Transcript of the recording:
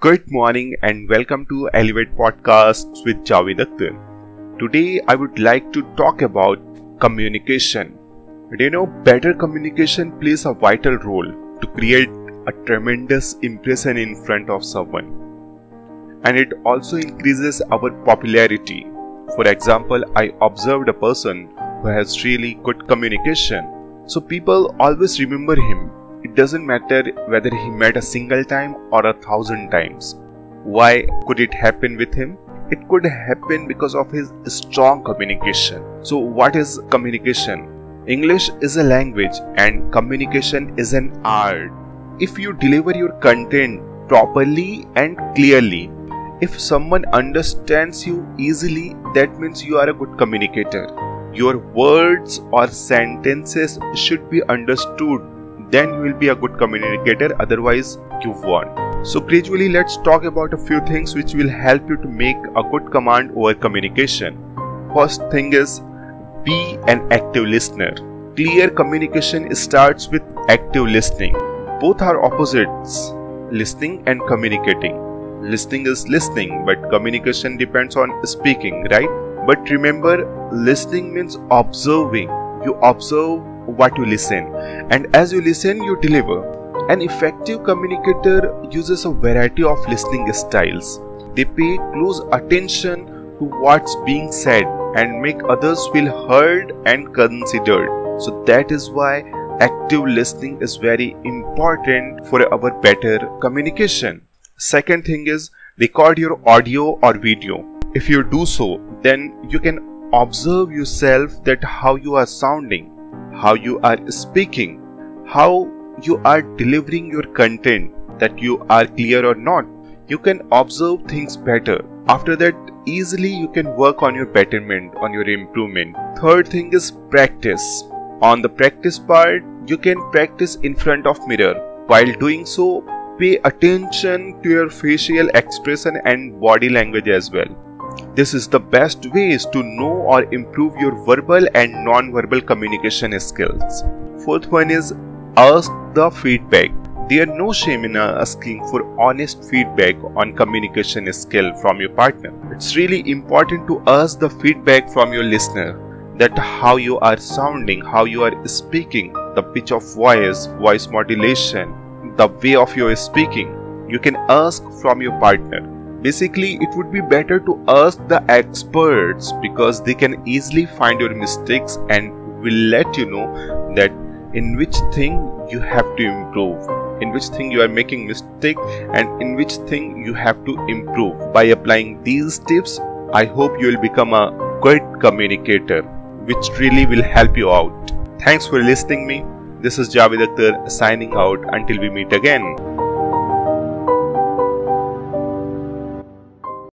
Good morning and welcome to Elevate Podcasts with Javed Akhtar. Today I would like to talk about communication. Do you know better communication plays a vital role to create a tremendous impression in front of someone. And it also increases our popularity. For example, I observed a person who has really good communication. So people always remember him it doesn't matter whether he met a single time or a thousand times. Why could it happen with him? It could happen because of his strong communication. So, what is communication? English is a language and communication is an art. If you deliver your content properly and clearly, if someone understands you easily, that means you are a good communicator. Your words or sentences should be understood then you will be a good communicator otherwise you won't. So gradually let's talk about a few things which will help you to make a good command over communication. First thing is be an active listener. Clear communication starts with active listening. Both are opposites listening and communicating. Listening is listening but communication depends on speaking right? But remember listening means observing. You observe what you listen, and as you listen, you deliver. An effective communicator uses a variety of listening styles. They pay close attention to what's being said and make others feel heard and considered. So, that is why active listening is very important for our better communication. Second thing is record your audio or video. If you do so, then you can observe yourself that how you are sounding how you are speaking, how you are delivering your content, that you are clear or not. You can observe things better. After that, easily you can work on your betterment, on your improvement. Third thing is practice. On the practice part, you can practice in front of mirror. While doing so, pay attention to your facial expression and body language as well. This is the best ways to know or improve your verbal and non-verbal communication skills. Fourth one is ask the feedback. There is no shame in asking for honest feedback on communication skill from your partner. It's really important to ask the feedback from your listener that how you are sounding, how you are speaking, the pitch of voice, voice modulation, the way of your speaking. You can ask from your partner Basically, it would be better to ask the experts because they can easily find your mistakes and will let you know that in which thing you have to improve in which thing you are making mistake and in which thing you have to improve. By applying these tips i hope you will become a good communicator which really will help you out. Thanks for listening me. This is javed akhtar signing out. Until we meet again